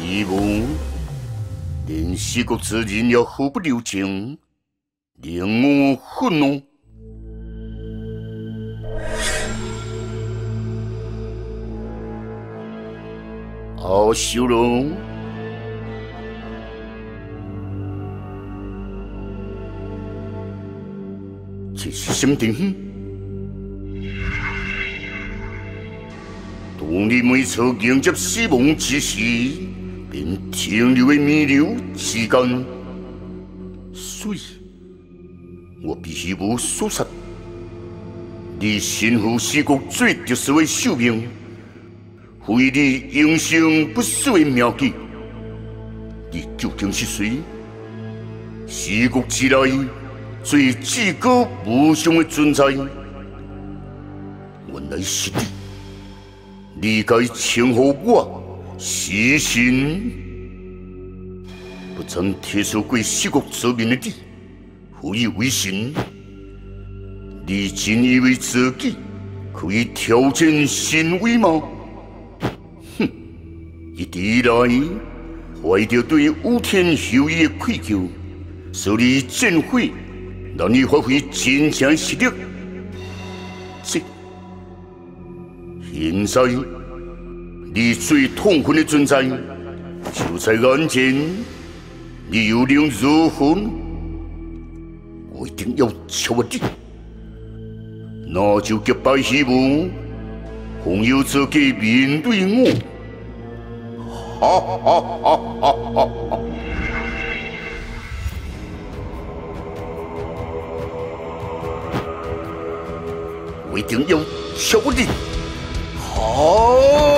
义母，连四国之人也毫不留情，令我愤怒。阿修罗，这是什么情形？当你每次迎接死亡之时，便停留的弥留时间，所以，我必须无所杀。你身负四国最特殊的寿命。为你英雄不死的妙计，你究竟是谁？四国之内最至高无上的存在，原来是你。你该称呼我死神，不曾听说过西国之命的你，何以为神？你真以为自己可以挑战神威吗？哼一直来，怀着对武天后裔的愧疚，所以战会让你发挥坚强实力。这现在，你最痛恨的存在就在眼前，你又能如何？我一定要敲你，那就结拜希望，朋友自己面对我。哈哈哈哈哈！我一定要敲你！好！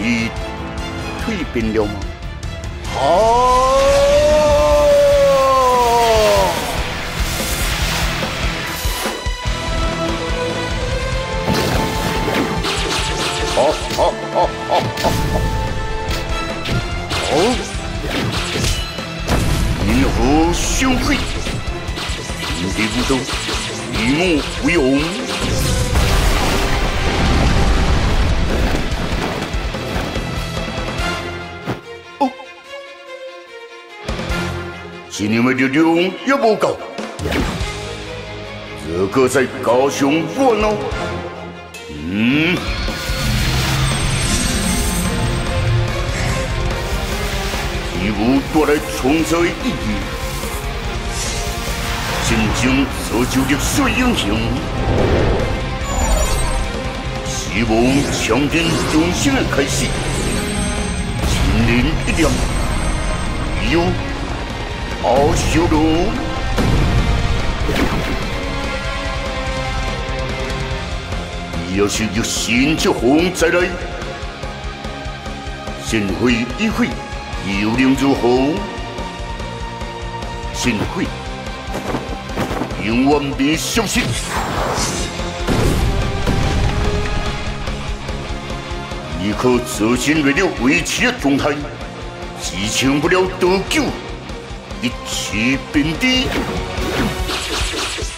终于蜕变了吗？好！好，好，好，好，好！银河相会，天地不斗，以我为荣。今年的力量也不够，这个在高雄玩哦。嗯。义务带来创造的意义，真正造就历史英雄。希望强兵重新的开始，千年一亮，有好修路。要是有新之风再来，先会一会。幽灵如何？幸会，永远别消失。一颗自信为了维持的状态，支撑不了多久，一起并蒂